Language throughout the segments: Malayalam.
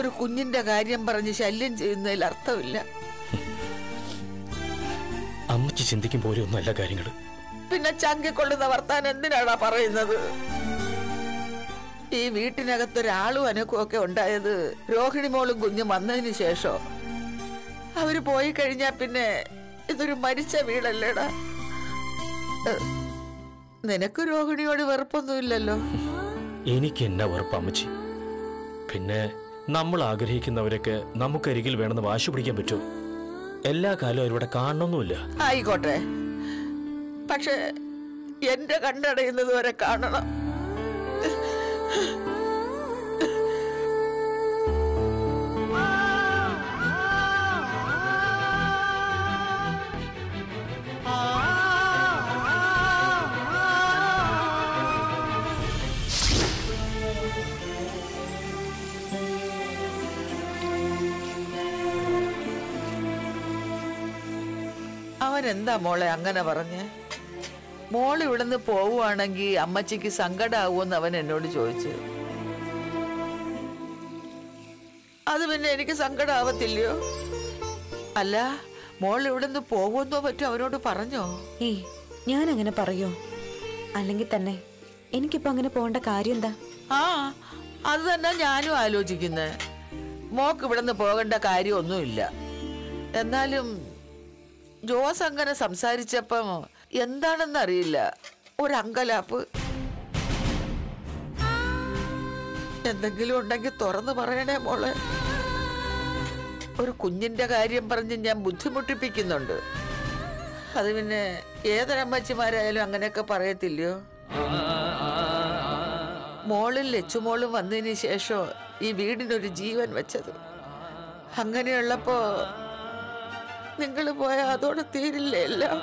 ഒരു കുഞ്ഞിന്റെ കാര്യം പറഞ്ഞ് ശല്യം ചെയ്യുന്നതിൽ അർത്ഥമില്ല. അമ്മച്ചി ചിന്തിക്കും പോലെ ഒന്നുമല്ല കാര്യങ്ങൾ പിന്നെ ചങ്കിക്കൊള്ളുന്ന വർത്താനം എന്തിനാടാ പറയുന്നത്? ഈ വീട്ടിനകത്ത് ഒരാളും അനക്കും ഒക്കെ ഉണ്ടായത് രോഹിണി മോളും കുഞ്ഞും വന്നതിന് ശേഷം? അവർ പോയി കഴിഞ്ഞാ പിന്നെ ഇതൊരു മരിച്ച വീടല്ലേടാ? നിനക്ക് രോഹിണിയോട് വെറുപ്പൊന്നുമില്ലല്ലോ. എനിക്ക് എന്നാ വെറുപ്പ് അമ്മച്ചി? പിന്നെ നമ്മൾ ആഗ്രഹിക്കുന്നവരൊക്കെ നമുക്കരികിൽ വേണമെന്ന് വാശി പിടിക്കാൻ പറ്റൂ. എല്ലാ കാലവും അവരിവിടെ കാണണമെന്നുമില്ല. ആയിക്കോട്ടെ. പക്ഷേ എന്റെ കണ്ടടയുന്നത് വരെ കാണണം. അവൻ എന്താ മോളെ അങ്ങനെ പറഞ്ഞ്? മോൾ ഇവിടുന്ന് പോവുകയാണെങ്കിൽ അമ്മച്ചിക്ക് സങ്കടാവുമെന്ന് അവൻ എന്നോട് ചോദിച്ചു. അത് പിന്നെ എനിക്ക് സങ്കടാവത്തില്ലയോ? അല്ല മോൾ ഇവിടുന്ന് പോകുമെന്നോ പറ്റും അവനോട് പറഞ്ഞോ? ഏയ് ഞാൻ അങ്ങനെ പറയോ? അല്ലെങ്കിൽ തന്നെ എനിക്കിപ്പോ അങ്ങനെ പോകേണ്ട കാര്യം എന്താ ആ അത് തന്നെ ഞാനും ആലോചിക്കുന്നത് മോക്ക് ഇവിടുന്ന് പോകേണ്ട കാര്യമൊന്നുമില്ല. എന്നാലും ജോസ് അങ്ങനെ സംസാരിച്ചപ്പം എന്താണെന്ന് അറിയില്ല. ഒരങ്കലാപ്പ്. എന്തെങ്കിലും ഉണ്ടെങ്കിൽ തുറന്നു പറയണേ മോളെ. ഒരു കുഞ്ഞിന്റെ കാര്യം പറഞ്ഞ് ഞാൻ ബുദ്ധിമുട്ടിപ്പിക്കുന്നുണ്ട്. അത് പിന്നെ ഏതൊരമ്മച്ചിമാരായാലും അങ്ങനെയൊക്കെ പറയത്തില്ലയോ? മോളും ലച്ചുമോളും വന്നതിന് ശേഷം ഈ വീടിനൊരു ജീവൻ വെച്ചത്. അങ്ങനെയുള്ളപ്പോ നിങ്ങൾ പോയാൽ അതോടെ തീരില്ലേ എല്ലാം?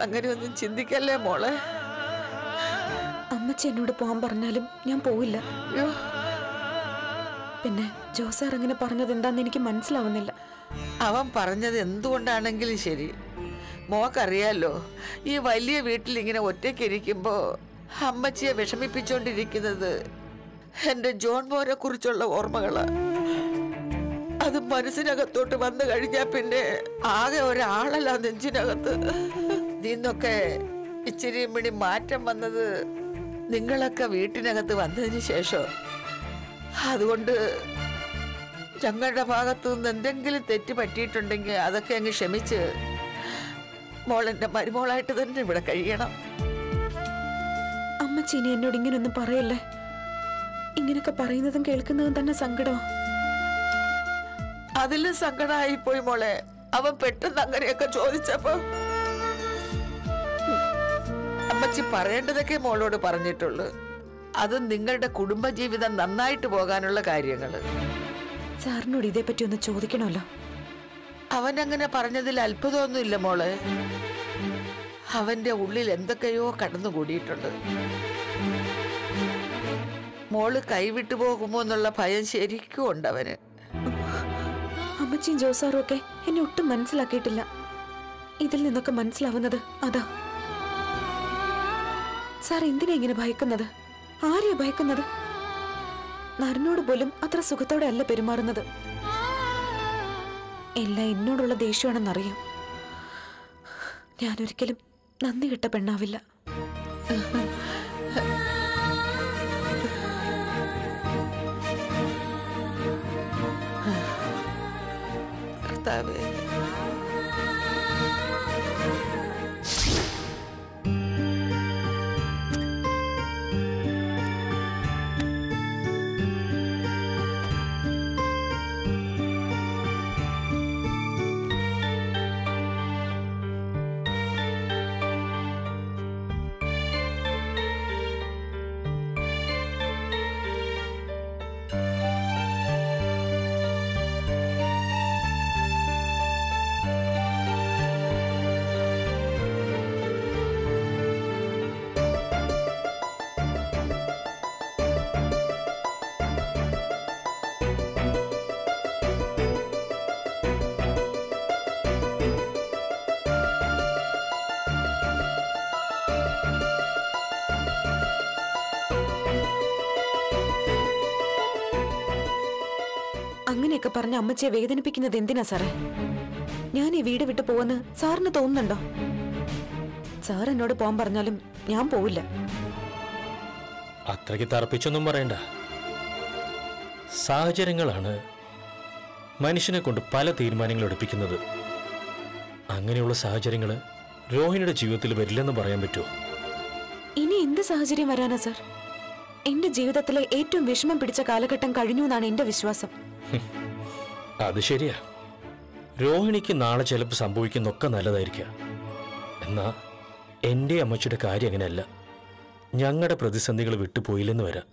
അങ്ങനെ ഒന്നും ചിന്തിക്കല്ലേ മോളെ? അമ്മച്ചി എന്നോട് പോകാൻ പറഞ്ഞാലും ഞാൻ പോവില്ല. പിന്നെ ജോസാർ അങ്ങനെ പറഞ്ഞത് എന്താന്ന് എനിക്ക് മനസ്സിലാവുന്നില്ല. അവൻ പറഞ്ഞത് എന്തുകൊണ്ടാണെങ്കിലും ശരി. മോക്കറിയാലോ ഈ വലിയ വീട്ടിൽ ഇങ്ങനെ ഒറ്റയ്ക്കിരിക്കുമ്പോ അമ്മച്ചിയെ വിഷമിപ്പിച്ചോണ്ടിരിക്കുന്നത് എന്റെ ജോൺ മോനെ കുറിച്ചുള്ള ഓർമ്മകളാ. അത് മനസ്സിനകത്തോട്ട് വന്നു കഴിഞ്ഞാ പിന്നെ ആകെ ഒരാളല്ല നെഞ്ചിനകത്ത്. നിന്നൊക്കെ ഇച്ചിരി മിണി മാറ്റം വന്നത് നിങ്ങളൊക്കെ വീട്ടിനകത്ത് വന്നതിന് ശേഷം. അതുകൊണ്ട് ഞങ്ങളുടെ ഭാഗത്തു നിന്ന് എന്തെങ്കിലും തെറ്റ് പറ്റിയിട്ടുണ്ടെങ്കിൽ അതൊക്കെ അങ്ങ് ക്ഷമിച്ച് മോളെന്റെ മരുമോളായിട്ട് തന്നെ ഇവിടെ കഴിയണം. അമ്മച്ചീനി എന്നോട് ഇങ്ങനൊന്നും പറയല്ലേ? ഇങ്ങനൊക്കെ പറയുന്നതും കേൾക്കുന്നതും തന്നെ സങ്കടമാ. അതിലും സങ്കടമായി പോയി മോളെ. അവൻ പെട്ടെന്ന് അങ്ങനെയൊക്കെ ചോദിച്ചപ്പോ അമ്മച്ചി പറയേണ്ടതൊക്കെ മോളോട് പറഞ്ഞിട്ടുള്ളു. അത് നിങ്ങളുടെ കുടുംബജീവിതം നന്നായിട്ട് പോകാനുള്ള കാര്യങ്ങൾ. സാറിനോട് ഇതേപ്പറ്റി ഒന്ന് ചോദിക്കണമല്ലോ. അവൻ അങ്ങനെ പറഞ്ഞതിൽ അത്ഭുതമൊന്നുമില്ല മോളെ. അവന്റെ ഉള്ളിൽ എന്തൊക്കെയോ കടന്നുകൂടിയിട്ടുണ്ട്. മോൾ കൈവിട്ടു പോകുമോ എന്നുള്ള ഭയം ശരിക്കും ഉണ്ട് അവന് അമ്മച്ചിയും ജോസാറും ഒക്കെ എന്നെ ഒട്ടും മനസ്സിലാക്കിയിട്ടില്ല. ഇതിൽ നിന്നൊക്കെ മനസ്സിലാവുന്നത് അതാ. സാർ എന്തിനാ ഇങ്ങനെ ഭയക്കുന്നത്? ആരെയാ ഭയക്കുന്നത്? നരനോട് പോലും അത്ര സുഖത്തോടെ അല്ല പെരുമാറുന്നത്. എല്ലാം എന്നോടുള്ള ദേഷ്യമാണെന്നറിയാം. ഞാനൊരിക്കലും നന്ദി കിട്ട പെണ്ണാവില്ല. കർത്താവേ അങ്ങനെയൊക്കെ പറഞ്ഞ അമ്മച്ചിയെ വേദനിപ്പിക്കുന്നത് എന്തിനാ സാറേ? ഞാൻ ഈ വീട് വിട്ടു പോവെന്ന് സാറിന് തോന്നുന്നുണ്ടോ? സാർ എന്നോട് പോകാൻ പറഞ്ഞാലും ഞാൻ പോവില്ല. അത്രയ്ക്ക് തറപ്പിച്ചൊന്നും പറയണ്ട. സാഹചര്യങ്ങളാണ് മനുഷ്യനെ കൊണ്ട് പല തീരുമാനങ്ങൾ എടുപ്പിക്കുന്നത്. അങ്ങനെയുള്ള സാഹചര്യങ്ങൾ രോഹിണിയുടെ ജീവിതത്തിൽ വരില്ലെന്ന് പറയാൻ പറ്റുമോ? ഇനി എന്ത് സാഹചര്യം വരാനാ സാർ? എന്റെ ജീവിതത്തിലെ ഏറ്റവും വിഷമം പിടിച്ച കാലഘട്ടം കഴിഞ്ഞു എന്നാണ് എന്റെ വിശ്വാസം. അത് ശരിയാ. രോഹിണിക്ക് നാളെ ചിലപ്പോൾ സംഭവിക്കുന്നൊക്കെ നല്ലതായിരിക്കാം. എന്നാ എന്റെ അമ്മച്ചിയുടെ കാര്യം അങ്ങനെയല്ല. ഞങ്ങളുടെ പ്രതിസന്ധികൾ വിട്ടുപോയില്ലെന്ന് വരാം.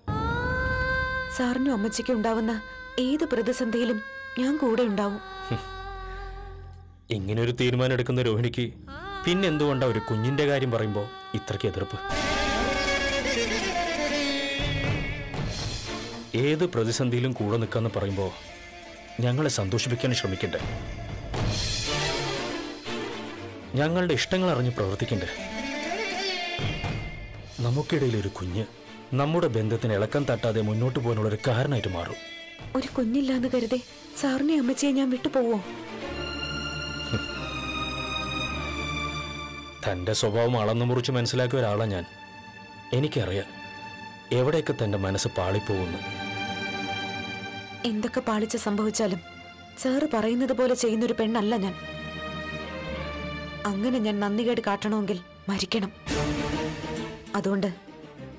സാറിനും അമ്മച്ചിക്കും ഉണ്ടാവുന്ന ഏത് പ്രതിസന്ധിയിലും ഞാൻ കൂടെ ഉണ്ടാവും. ഇങ്ങനെ ഒരു തീരുമാനം എടുക്കുന്ന രോഹിണിക്ക് പിന്നെന്തുകൊണ്ടാ ഒരു കുഞ്ഞിന്റെ കാര്യം പറയുമ്പോൾ ഇത്രയ്ക്ക് എതിർപ്പ്? ഏത് പ്രതിസന്ധിയിലും കൂടെ നിൽക്കാന്ന് പറയുമ്പോൾ ഞങ്ങളെ സന്തോഷിപ്പിക്കാൻ ശ്രമിക്കണ്ടേ? ഞങ്ങളുടെ ഇഷ്ടങ്ങൾ അറിഞ്ഞ് പ്രവർത്തിക്കണ്ടേ? നമുക്കിടയിൽ ഒരു കുഞ്ഞ് നമ്മുടെ ബന്ധത്തിന് ഇളക്കം തട്ടാതെ മുന്നോട്ട് പോകാനുള്ള ഒരു കാരണമായിട്ട് മാറും. ഒരു കുഞ്ഞില്ലാന്ന് കരുതേ സാറിനെ അമ്മച്ചിയെ ഞാൻ വിട്ടുപോവോ തന്റെ സ്വഭാവം അളന്നു മുറിച്ച് മനസ്സിലാക്കിയ ഒരാളാണ് ഞാൻ. എനിക്കറിയാം എവിടെയൊക്കെ തന്റെ മനസ്സ് പാളിപ്പോകുന്നു. എന്തൊക്കെ പാളിച്ച സംഭവിച്ചാലും സാറ് പറയുന്നത് പോലെ ചെയ്യുന്നൊരു പെണ്ണല്ല ഞാൻ. അങ്ങനെ ഞാൻ നന്ദികേട് കാട്ടണമെങ്കിൽ മരിക്കണം. അതുകൊണ്ട്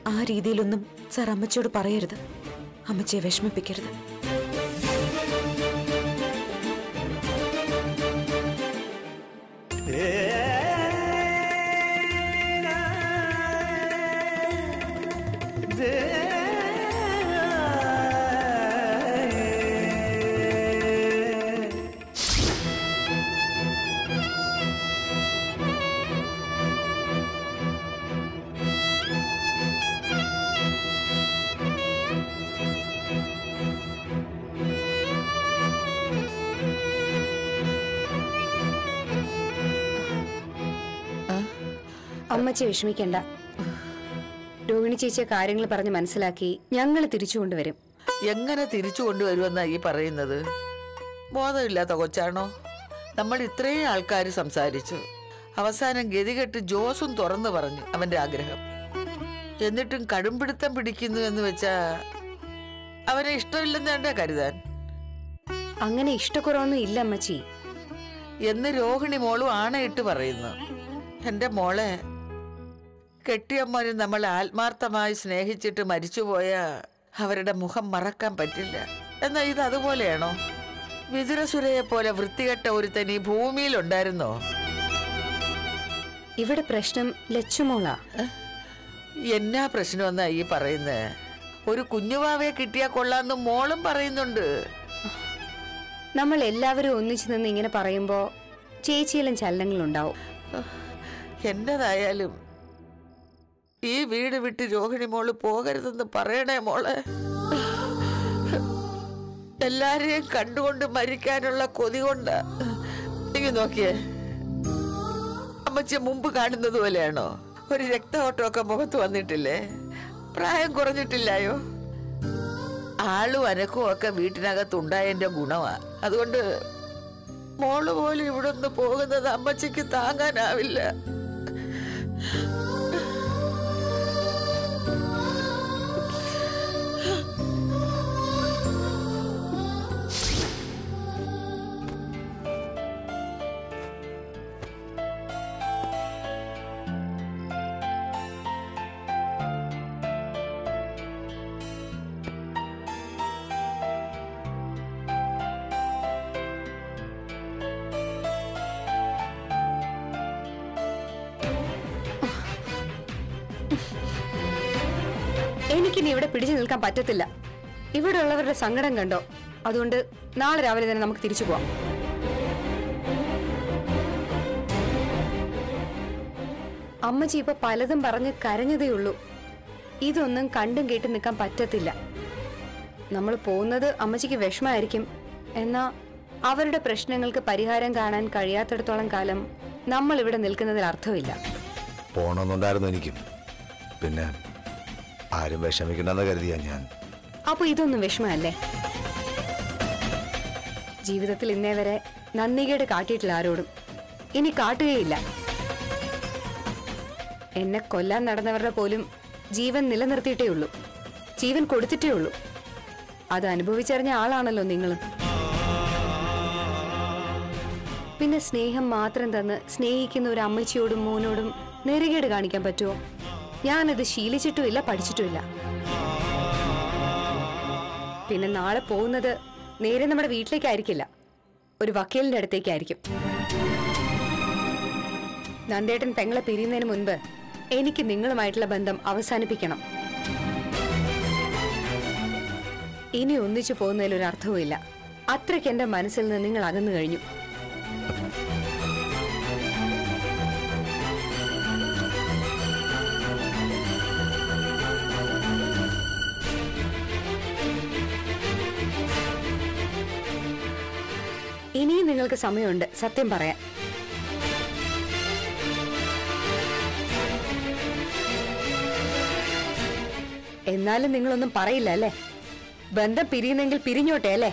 ആ രീതിയിലൊന്നും സാർ അമ്മച്ചിയോട് പറയരുത്. അമ്മച്ചിയെ വിഷമിപ്പിക്കരുത്. അമ്മച്ചി വിഷമിക്കണ്ട. രോഹിണി ചേച്ചിയെ കാര്യങ്ങൾ പറഞ്ഞ് മനസ്സിലാക്കി ഞങ്ങൾ തിരിച്ചു കൊണ്ടുവരും. എങ്ങനെ തിരിച്ചു കൊണ്ടുവരുമെന്നാ ഈ പറയുന്നത്? ബോധമില്ലാത്ത കൊച്ചാണോ? നമ്മൾ ഇത്രയും ആൾക്കാർ സംസാരിച്ചു. അവസാനം ഗതികെട്ട് ജോസും തുറന്നു പറഞ്ഞു അവന്റെ ആഗ്രഹം. എന്നിട്ടും കടുംപിടുത്തം പിടിക്കുന്നു എന്ന് വെച്ചാ അവനെ ഇഷ്ടമില്ലെന്ന് വേണ്ട കരുതാൻ? അങ്ങനെ ഇഷ്ടക്കുറവൊന്നും ഇല്ല അമ്മച്ചി. എന്ന് രോഹിണി മോളും ആണയിട്ട് പറയുന്നു. എന്റെ മോളെ കെട്ടിയമ്മനും നമ്മൾ ആത്മാർത്ഥമായി സ്നേഹിച്ചിട്ട് മരിച്ചുപോയ അവരുടെ മുഖം മറക്കാൻ പറ്റില്ല. എന്നാ ഇത് അതുപോലെയാണോ? വിതുരസുരയെ പോലെ വൃത്തികെട്ട ഒരുത്തൻ ഈ ഭൂമിയിലുണ്ടായിരുന്നോ ഇവിടെ പ്രശ്നം ലച്ചുമോളാ. എന്നാ പ്രശ്നമെന്നാ ഈ പറയുന്നത് ഒരു കുഞ്ഞുവാവയെ കിട്ടിയാ കൊള്ളാന്ന് മോളും പറയുന്നുണ്ട്. നമ്മൾ എല്ലാവരും ഒന്നിച്ചു നിന്ന് ഇങ്ങനെ പറയുമ്പോ ചേച്ചിയിലും ചലനങ്ങളുണ്ടാവും. എന്നതായാലും ഈ വീട് വിട്ട് രോഹിണി മോൾ പോകരുതെന്ന് പറയണേ മോളെ. എല്ലാരെയും കണ്ടുകൊണ്ട് മരിക്കാനുള്ള കൊതി കൊണ്ട് നിങ്ങ നോക്കിയേ. അമ്മച്ച മുമ്പ് കാണുന്നത് പോലെയാണോ? ഒരു രക്തഓട്ടമൊക്കെ മുഖത്ത് വന്നിട്ടില്ലേ? പ്രായം കുറഞ്ഞിട്ടില്ലായോ? ആളും അനക്കും ഒക്കെ വീട്ടിനകത്തുണ്ടായതിന്റെ ഗുണമാ അതുകൊണ്ട് മോൾ പോലും ഇവിടെ നിന്ന് പോകുന്നത് അമ്മച്ചയ്ക്ക് താങ്ങാനാവില്ല. എനിക്കിനി ഇവിടെ പിടിച്ചു നിൽക്കാൻ പറ്റത്തില്ല. ഇവിടെ ഉള്ളവരുടെ സങ്കടം കണ്ടോ? അതുകൊണ്ട് നാളെ രാവിലെ തന്നെ നമുക്ക് തിരിച്ചു പോവാം. അമ്മച്ചി ഇപ്പൊ പലതും പറഞ്ഞ് കരഞ്ഞതേ ഉള്ളൂ. ഇതൊന്നും കണ്ടും കേട്ടും നിൽക്കാൻ പറ്റത്തില്ല. നമ്മൾ പോകുന്നത് അമ്മച്ചിക്ക് വിഷമായിരിക്കും എന്നാ അവരുടെ പ്രശ്നങ്ങൾക്ക് പരിഹാരം കാണാൻ കഴിയാത്തിടത്തോളം കാലം നമ്മൾ ഇവിടെ നിൽക്കുന്നതിൽ അർത്ഥമില്ല. പോണമെന്നുണ്ടായിരുന്നു എനിക്കും. പിന്നെ ആരും വിഷമിക്കണ്ടെന്ന് കരുതിയാ ഞാൻ. അപ്പൊ ഇതൊന്നും വിഷമല്ലേ ജീവിതത്തിൽ ഇന്നേ വരെ നന്ദികേട് കാട്ടിയിട്ടില്ല ആരോടും ഇനി കാട്ടുകയില്ല. എന്നെ കൊല്ലാൻ നടന്നവരുടെ പോലും ജീവൻ നിലനിർത്തിയിട്ടേ ഉള്ളൂ. ജീവൻ കൊടുത്തിട്ടേ ഉള്ളൂ. അത് അനുഭവിച്ചറിഞ്ഞ ആളാണല്ലോ നിങ്ങളും. പിന്നെ സ്നേഹം മാത്രം തന്ന് സ്നേഹിക്കുന്ന ഒരു അമ്മച്ചിയോടും മോനോടും നെറുകേട് കാണിക്കാൻ പറ്റുമോ ഞാനത് ശീലിച്ചിട്ടുമില്ല പഠിച്ചിട്ടുമില്ല. പിന്നെ നാളെ പോകുന്നത് നേരെ നമ്മുടെ വീട്ടിലേക്കായിരിക്കില്ല. ഒരു വക്കീലിന്റെ അടുത്തേക്കായിരിക്കും. നന്ദേട്ടൻ പെങ്ങളെ പിരിയുന്നതിന് മുൻപ് എനിക്ക് നിങ്ങളുമായിട്ടുള്ള ബന്ധം അവസാനിപ്പിക്കണം. ഇനി ഒന്നിച്ചു പോകുന്നതിൽ ഒരു അർത്ഥവുമില്ല അത്രയ്ക്ക് എന്റെ മനസ്സിൽ നിന്ന് നിങ്ങൾ അകന്നു കഴിഞ്ഞു. ഇനിയും നിങ്ങൾക്ക് സമയമുണ്ട്. സത്യം പറയാൻ എന്നാലും നിങ്ങളൊന്നും പറയില്ല അല്ലേ? ബന്ധം പിരിയുന്നെങ്കിൽ പിരിഞ്ഞോട്ടെ അല്ലേ?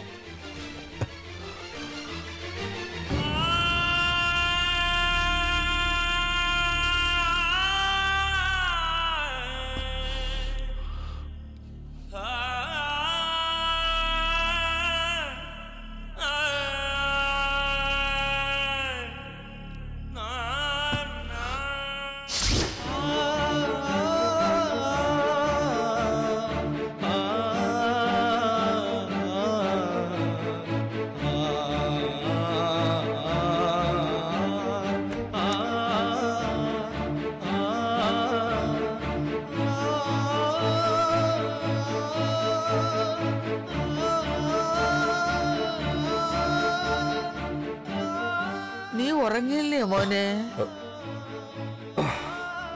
ഉറങ്ങിയില്ലേ മോനെ?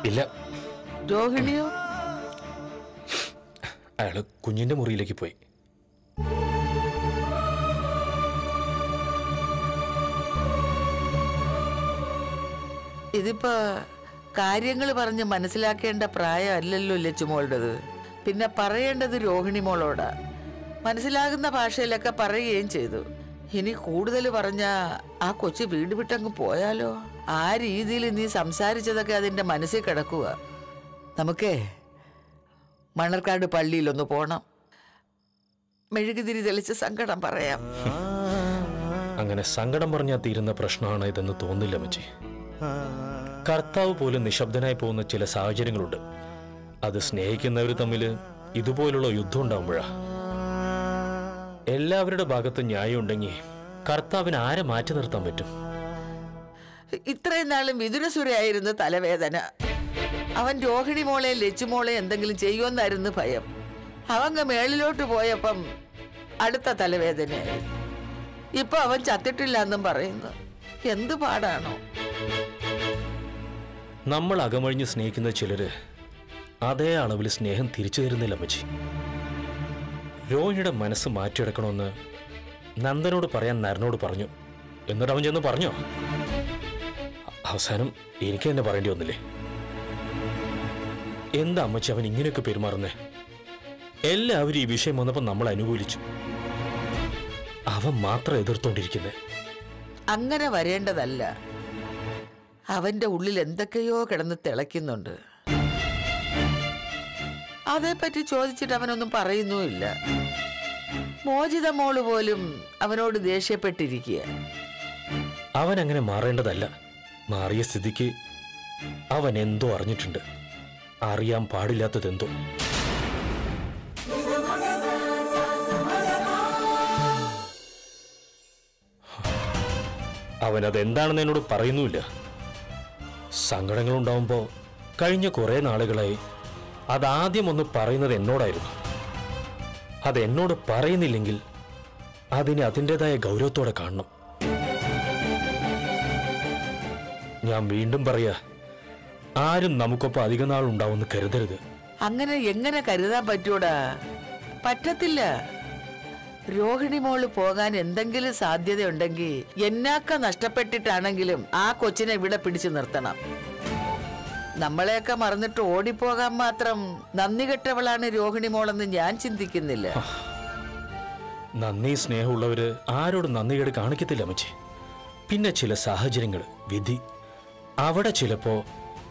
ഇല്ല. രോഹിണിയോ? അയാൾ കുഞ്ഞിന്റെ മുറിയിലേക്ക് പോയി. ഇതിപ്പോ കാര്യങ്ങൾ പറഞ്ഞ് മനസ്സിലാക്കേണ്ട പ്രായമല്ലല്ലോ ലച്ചുമോളുടേത്. പിന്നെ പറയേണ്ടത് രോഹിണി മോളോടാ. മനസ്സിലാകുന്ന ഭാഷയിലൊക്കെ പറയുകയും ചെയ്തു. ഇനി കൂടുതൽ പറഞ്ഞ ആ കൊച്ചു വീട് വിട്ടങ്ങ് പോയാലോ? ആ രീതിയിൽ നീ സംസാരിച്ചതൊക്കെ അതിന്റെ മനസ്സിൽ കിടക്കുക നമുക്കേ മണർക്കാട് പള്ളിയിലൊന്ന് പോണം. മെഴുകുതിരി തെളിച്ച് സങ്കടം പറയാം. അങ്ങനെ സങ്കടം പറഞ്ഞാൽ തീരുന്ന പ്രശ്നമാണ് ഇതെന്ന് തോന്നില്ല മച്ചി. കർത്താവ് പോലും നിശബ്ദനായി പോകുന്ന ചില സാഹചര്യങ്ങളുണ്ട്. അത് സ്നേഹിക്കുന്നവർ തമ്മിൽ ഇതുപോലുള്ള യുദ്ധം ഉണ്ടാവുമ്പോഴാ. എല്ലാവരുടെ ഭാഗത്ത് ന്യായം ഉണ്ടെങ്കിൽ കർത്താവിന് ആരെ മാറ്റി നിർത്താൻ പറ്റും? ഇത്രയും നാളും വിതുരസുരയായിരുന്നു തലവേദന. അവൻ രോഹിണി മോളെ ലച്ചുമോളെ എന്തെങ്കിലും ചെയ്യുമെന്നായിരുന്നു ഭയം. അവങ്ങ് മേളിലോട്ട് പോയപ്പം അടുത്ത തലവേദനയായി ഇപ്പൊ അവൻ ചത്തിട്ടില്ല എന്നും പറയുന്നു. എന്ത് പാടാണോ? നമ്മൾ അകമഴിഞ്ഞ് സ്നേഹിക്കുന്ന ചിലര് അതേ അളവിൽ സ്നേഹം തിരിച്ചു തരുന്നില്ല അമ്മച്ചി. രോഹിണിയുടെ മനസ്സ് മാറ്റിയെടുക്കണമെന്ന് നന്ദനോട് പറയാൻ നരനോട് പറഞ്ഞു. എന്നിട്ട് അവൻ ചെന്ന് പറഞ്ഞോ. അവസാനം എനിക്ക് തന്നെ പറയേണ്ടി വന്നില്ലേ? എന്താ അമ്മച്ചി അവൻ ഇങ്ങനെയൊക്കെ പെരുമാറുന്നേ? എല്ലാവരും ഈ വിഷയം വന്നപ്പോൾ നമ്മൾ അനുകൂലിച്ചു. അവൻ മാത്രം എതിർത്തോണ്ടിരിക്കുന്നേ. അങ്ങനെ വരേണ്ടതല്ല. അവന്റെ ഉള്ളിൽ എന്തൊക്കെയോ കിടന്ന് തിളയ്ക്കുന്നുണ്ട്. അതേപ്പറ്റി ചോദിച്ചിട്ട് അവനൊന്നും പറയുന്നുമില്ല. മോചിത മോൾ പോലും അവനോട് ദേഷ്യപ്പെട്ടിരിക്കുക അവൻ അങ്ങനെ മാറേണ്ടതല്ല. മാറിയ സ്ഥിതിക്ക് അവൻ എന്തോ അറിഞ്ഞിട്ടുണ്ട്. അറിയാൻ പാടില്ലാത്തതെന്തോ. അവൻ അതെന്താണെന്ന് എന്നോട് പറയുന്നുമില്ല. സങ്കടങ്ങളുണ്ടാവുമ്പോൾ കഴിഞ്ഞ കുറേ നാളുകളായി അതാദ്യം ഒന്ന് പറയുന്നത് എന്നോടായിരുന്നു. അത് എന്നോട് പറയുന്നില്ലെങ്കിൽ അതിനെ അതിന്റെതായ ഗൗരവത്തോടെ കാണണം. ഞാൻ വീണ്ടും പറയാ ആരും നമുക്കൊപ്പം അധിക നാൾ ഉണ്ടാവുമെന്ന് കരുതരുത്. അങ്ങനെ എങ്ങനെ കരുതാൻ പറ്റൂടാ? പറ്റത്തില്ല. രോഹിണി മോൾ പോകാൻ എന്തെങ്കിലും സാധ്യതയുണ്ടെങ്കിൽ എന്നാക്ക നഷ്ടപ്പെട്ടിട്ടാണെങ്കിലും ആ കൊച്ചിനെ ഇവിടെ പിടിച്ചു നിർത്തണം. നമ്മളെയൊക്കെ മറന്നിട്ട് ഓടിപ്പോകാൻ മാത്രം നന്ദി കെട്ടവളാണ് രോഹിണി മോളെന്ന് ഞാൻ ചിന്തിക്കുന്നില്ല. നന്ദി സ്നേഹമുള്ളവര് ആരോടും നന്ദികേട് കാണിക്കത്തില്ല അമ്മച്ചി. പിന്നെ ചില സാഹചര്യങ്ങൾ വിധി. അവിടെ ചിലപ്പോ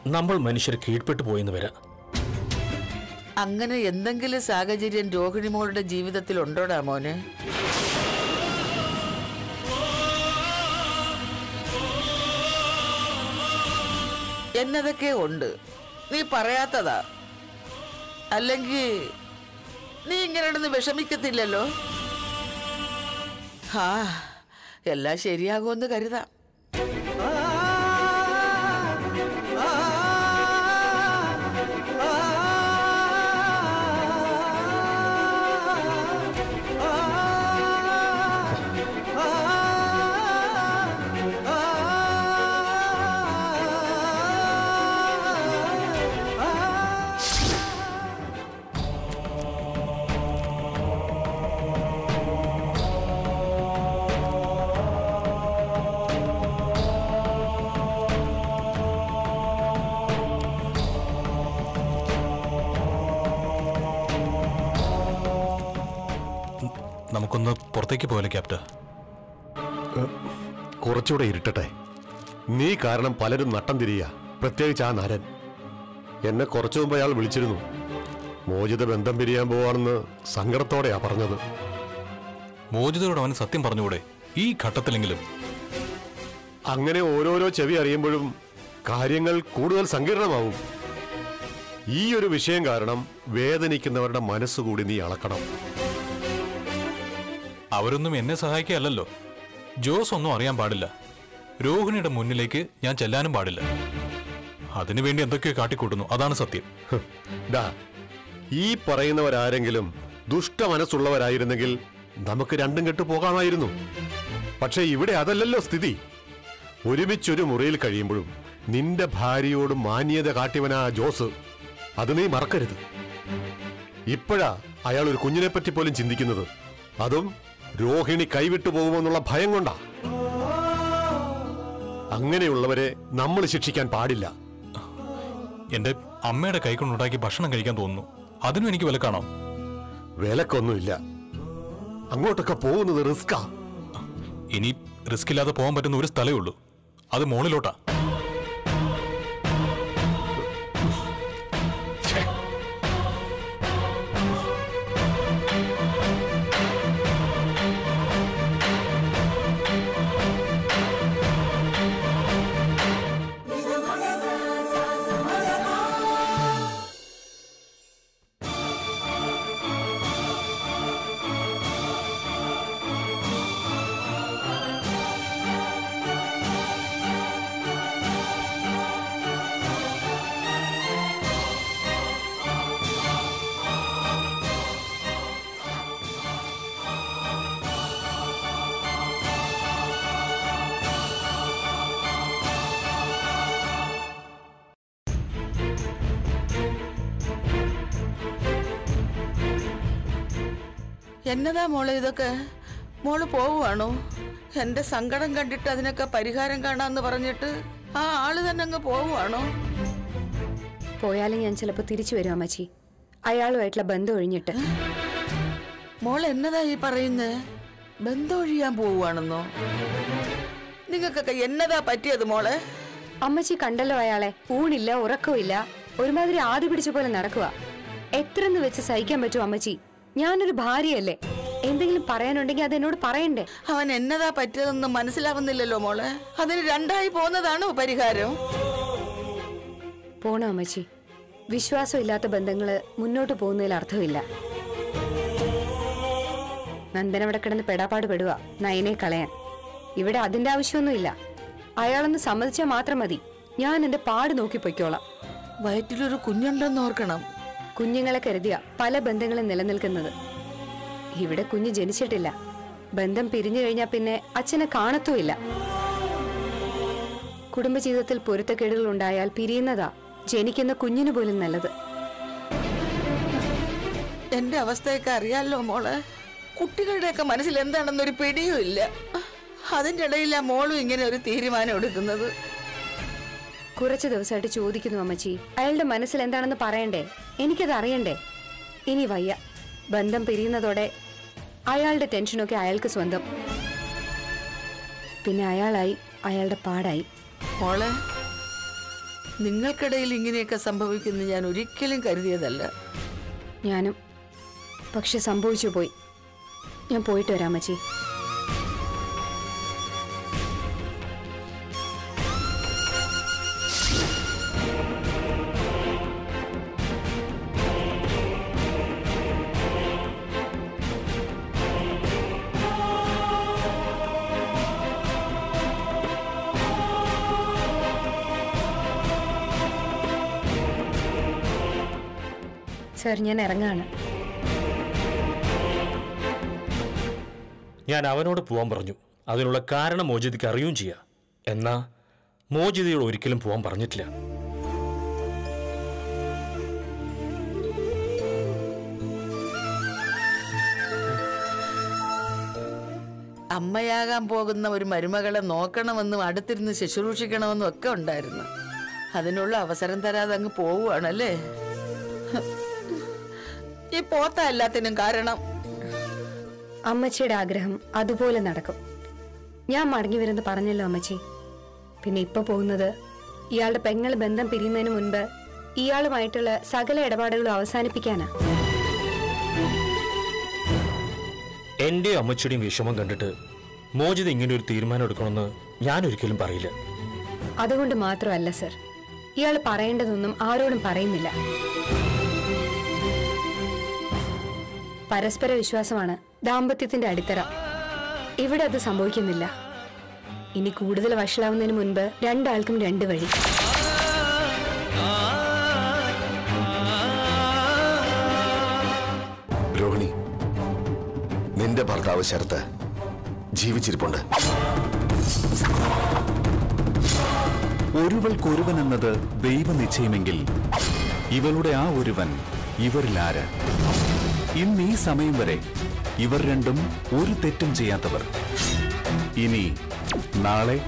നമ്മൾ മനുഷ്യർ കീഴ്പ്പെട്ടു പോയെന്ന് വരാം. അങ്ങനെ എന്തെങ്കിലും സാഹചര്യം രോഹിണി മോളുടെ ജീവിതത്തിൽ ഉണ്ടോടാ മോനെ? എന്നതൊക്കെ ഉണ്ട്. നീ പറയാത്തതാ. അല്ലെങ്കിൽ നീ ഇങ്ങനെ വിഷമിക്കത്തില്ലല്ലോ? ആ എല്ലാം ശരിയാകുമെന്ന് കരുതാം. നമുക്കൊന്ന് പുറത്തേക്ക് പോയല്ലോ ക്യാപ്റ്റ കുറച്ചുകൂടെ ഇരുട്ടട്ടെ. നീ കാരണം പലരും നട്ടം തിരിയ. പ്രത്യേകിച്ച് ആ നരൻ. എന്നെ കുറച്ചു മുമ്പ് അയാൾ വിളിച്ചിരുന്നു. മോചിത ബന്ധം പിരിയാൻ പോവാണെന്ന് സങ്കടത്തോടെയാ പറഞ്ഞത്. മോചിതയോട് അവൻ സത്യം പറഞ്ഞുകൂടെ? ഈ ഘട്ടത്തിലെങ്കിലും. അങ്ങനെ ഓരോരോ ചെവി അറിയുമ്പോഴും കാര്യങ്ങൾ കൂടുതൽ സങ്കീർണമാവും. ഈ ഒരു വിഷയം കാരണം വേദനിക്കുന്നവരുടെ മനസ്സുകൂടി നീ അളക്കണം. അവരൊന്നും എന്നെ സഹായിക്കുകയല്ലോ ജോസ് ഒന്നും അറിയാൻ പാടില്ല. രോഹിണിയുടെ മുന്നിലേക്ക് ഞാൻ ചെല്ലാനും പാടില്ല. അതിനുവേണ്ടി എന്തൊക്കെയോ കാട്ടിക്കൂട്ടുന്നു. അതാണ് സത്യം. ഈ പറയുന്നവരാരെങ്കിലും ദുഷ്ട മനസ്സുള്ളവരായിരുന്നെങ്കിൽ നമുക്ക് രണ്ടും കെട്ട് പോകാമായിരുന്നു. പക്ഷേ ഇവിടെ അതല്ലല്ലോ സ്ഥിതി. ഒരുമിച്ചൊരു മുറിയിൽ കഴിയുമ്പോഴും നിന്റെ ഭാര്യയോട് മാന്യത കാട്ടിയവനാ ജോസ്. അത് നീ മറക്കരുത്. ഇപ്പോഴാ അയാൾ ഒരു കുഞ്ഞിനെ പറ്റി പോലും ചിന്തിക്കുന്നത്. അതും രോഹിണി കൈവിട്ടു പോകുമെന്നുള്ള ഭയം കൊണ്ടാ. അങ്ങനെയുള്ളവരെ നമ്മൾ ശിക്ഷിക്കാൻ പാടില്ല. എന്റെ അമ്മയുടെ കൈകൊണ്ടുണ്ടാക്കി ഭക്ഷണം കഴിക്കാൻ തോന്നുന്നു. അതിനും എനിക്ക് വിലക്കാണോ? വിലക്കൊന്നുമില്ല. അങ്ങോട്ടൊക്കെ പോകുന്നത് റിസ്ക്കാ. ഇനി റിസ്ക് ഇല്ലാതെ പോകാൻ പറ്റുന്ന ഒരു സ്ഥലമേ ഉള്ളൂ. അത് മോളിലോട്ടാ. എന്നതാ മോൾ ഇതൊക്കെ? മോൾ പോവുകയാണോ എന്റെ സങ്കടം കണ്ടിട്ട് അതിനൊക്കെ പരിഹാരം കാണാന്ന് പറഞ്ഞിട്ട് ആ ആൾ തന്നെ അങ്ങ് പോവുകയാണോ പോയാലും ഞാൻ ചിലപ്പോ തിരിച്ചു വരും അമ്മച്ചി. അയാളുമായിട്ടുള്ള ബന്ധം ഒഴിഞ്ഞിട്ട്. മോൾ എന്നതാ ഈ പറയുന്നത് ബന്ധം ഒഴിയാൻ പോവുകയാണെന്നോ നിങ്ങൾക്കൊക്കെ എന്നതാ പറ്റിയത് മോളെ? അമ്മച്ചി കണ്ടല്ലോ അയാളെ. ഊണില്ല ഉറക്കമില്ല ഒരുമാതിരി ആദ്യ പിടിച്ച പോലെ നടക്കുക എത്രന്ന് വെച്ച് സഹിക്കാൻ പറ്റും അമ്മച്ചി? ഞാനൊരു ഭാര്യയല്ലേ? എന്തെങ്കിലും പറയാനുണ്ടെങ്കിൽ അത് എന്നോട് പറയണ്ടേ? അവൻ എന്നതാ പറ്റിയതെന്ന് മനസ്സിലാവുന്നില്ലല്ലോ മോളെ. അതിന് രണ്ടായി പോകുന്നതാണോ പരിഹാരം? പോണോ അമ്മച്ചി. വിശ്വാസമില്ലാത്ത ബന്ധങ്ങൾ മുന്നോട്ട് പോകുന്നതിൽ അർത്ഥമില്ല. നന്ദൻ അവിടെ കിടന്ന് പെടാപ്പാട് പെടുക നയനെ കളയാൻ. ഇവിടെ അതിന്റെ ആവശ്യമൊന്നുമില്ല. അയാളൊന്ന് സമ്മതിച്ചാൽ മാത്രം മതി. ഞാൻ എന്റെ പാട് നോക്കി പൊയ്ക്കോളാം വയറ്റിലൊരു കുഞ്ഞുണ്ടെന്ന് ഓർക്കണം. കുഞ്ഞുങ്ങളെ കരുതിയ പല ബന്ധങ്ങളും നിലനിൽക്കുന്നത്. ഇവിടെ കുഞ്ഞ് ജനിച്ചിട്ടില്ല. ബന്ധം പിരിഞ്ഞു കഴിഞ്ഞാൽ പിന്നെ അച്ഛനെ കാണത്തുമില്ല. കുടുംബജീവിതത്തിൽ പൊരുത്തക്കേടുകൾ ഉണ്ടായാൽ പിരിയുന്നതാ ജനിക്കുന്ന കുഞ്ഞിന് പോലും നല്ലത്. എന്റെ അവസ്ഥയൊക്കെ അറിയാലോ മോളെ? കുട്ടികളുടെയൊക്കെ മനസ്സിൽ എന്താണെന്നൊരു പിടിയും ഇല്ല അതിന്റെ ഇടയിലാ മോളും ഇങ്ങനെ ഒരു തീരുമാനം എടുക്കുന്നത്. കുറച്ച് ദിവസമായിട്ട് ചോദിക്കുന്നു അമ്മച്ചി. അയാളുടെ മനസ്സിൽ എന്താണെന്ന് പറയണ്ടേ? എനിക്കത് അറിയണ്ടേ? ഇനി വയ്യ. ബന്ധം പിരിയുന്നതോടെ അയാളുടെ ടെൻഷനൊക്കെ അയാൾക്ക് സ്വന്തം. പിന്നെ അയാളായി അയാളുടെ പാടായി. മോളെ നിങ്ങൾക്കിടയിൽ ഇങ്ങനെയൊക്കെ സംഭവിക്കുന്നു ഞാൻ ഒരിക്കലും കരുതിയതല്ല. ഞാനും പക്ഷെ സംഭവിച്ചു പോയി. ഞാൻ പോയിട്ട് വരാം അമ്മച്ചി. സാർ ഞാൻ ഇറങ്ങാണ്. ഞാൻ അവനോട് പോവാൻ പറഞ്ഞു. അതിനുള്ള കാരണം മോചിതയ്ക്ക് അറിയുകയും ചെയ്യാം. എന്നാ മോചിതയോട് ഒരിക്കലും പോവാൻ പറഞ്ഞിട്ടില്ല. അമ്മയാകാൻ പോകുന്ന ഒരു മരുമകളെ നോക്കണമെന്നും അടുത്തിരുന്ന് ശുശ്രൂഷിക്കണമെന്നും ഒക്കെ ഉണ്ടായിരുന്നു. അതിനുള്ള അവസരം തരാതെ അങ്ങ് പോവുകയാണല്ലേ? ഈ പോത്ത എല്ലാത്തിനും കാരണം? അമ്മച്ചിയുടെ ആഗ്രഹം അതുപോലെ നടക്കും. ഞാൻ മടങ്ങി വരുന്നത് പറഞ്ഞല്ലോ അമ്മച്ചി. പിന്നെ ഇപ്പൊ പോകുന്നത് ഇയാളുടെ പെങ്ങൾ ബന്ധം പിരിയുന്നതിന് മുൻപ് ഇയാളുമായിട്ടുള്ള സകല ഇടപാടുകളും അവസാനിപ്പിക്കാനാ. എന്റെ അമ്മച്ചിയുടെയും വിഷമം കണ്ടിട്ട് മോചിത ഇങ്ങനെ ഒരു തീരുമാനം എടുക്കണമെന്ന് ഞാൻ ഒരിക്കലും പറയില്ല. അതുകൊണ്ട് മാത്രമല്ല സർ ഇയാൾ പറയേണ്ടതൊന്നും ആരോടും പറയുന്നില്ല. പരസ്പര വിശ്വാസമാണ് ദാമ്പത്യത്തിന്റെ അടിത്തറ. ഇവിടെ അത് സംഭവിക്കുന്നില്ല. ഇനി കൂടുതൽ വഷളാവുന്നതിന് മുൻപ് രണ്ടാൾക്കും രണ്ട് വഴി. രോഹിണി നിന്റെ ഭർത്താവ് ശരത്ത് ജീവിച്ചിരിപ്പുണ്ട്. ഒരുവൾക്കൊരുവൻ എന്നത് ദൈവനിശ്ചയമെങ്കിൽ ഇവളുടെ ആ ഒരുവൻ ഇവരിലാര്? ഇന്ന് ഈ സമയം വരെ ഇവർ രണ്ടും ഒരു തെറ്റും ചെയ്യാത്തവർ. ഇനി നാളെ